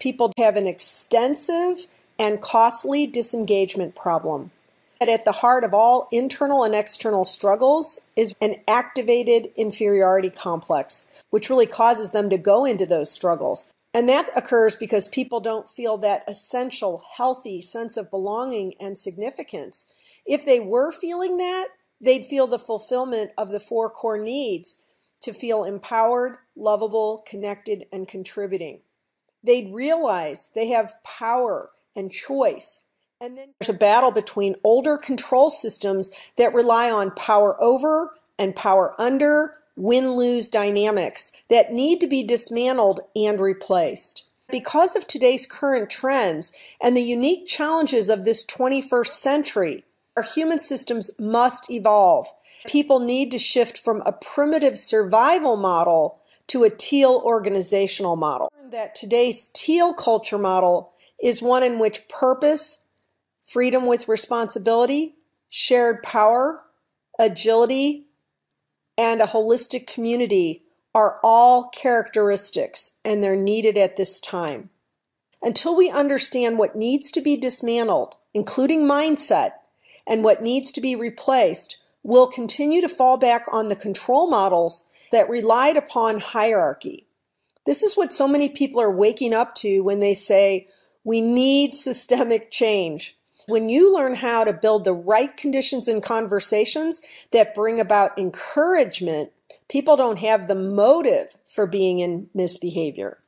people have an extensive and costly disengagement problem. That at the heart of all internal and external struggles is an activated inferiority complex, which really causes them to go into those struggles. And that occurs because people don't feel that essential, healthy sense of belonging and significance. If they were feeling that, they'd feel the fulfillment of the four core needs to feel empowered, lovable, connected, and contributing. They'd realize they have power and choice. And then there's a battle between older control systems that rely on power over and power under, win lose dynamics that need to be dismantled and replaced. Because of today's current trends and the unique challenges of this 21st century, our human systems must evolve. People need to shift from a primitive survival model to a teal organizational model. That today's teal culture model is one in which purpose, freedom with responsibility, shared power, agility, and a holistic community are all characteristics and they're needed at this time. Until we understand what needs to be dismantled, including mindset, and what needs to be replaced, we'll continue to fall back on the control models that relied upon hierarchy. This is what so many people are waking up to when they say, we need systemic change. When you learn how to build the right conditions and conversations that bring about encouragement, people don't have the motive for being in misbehavior.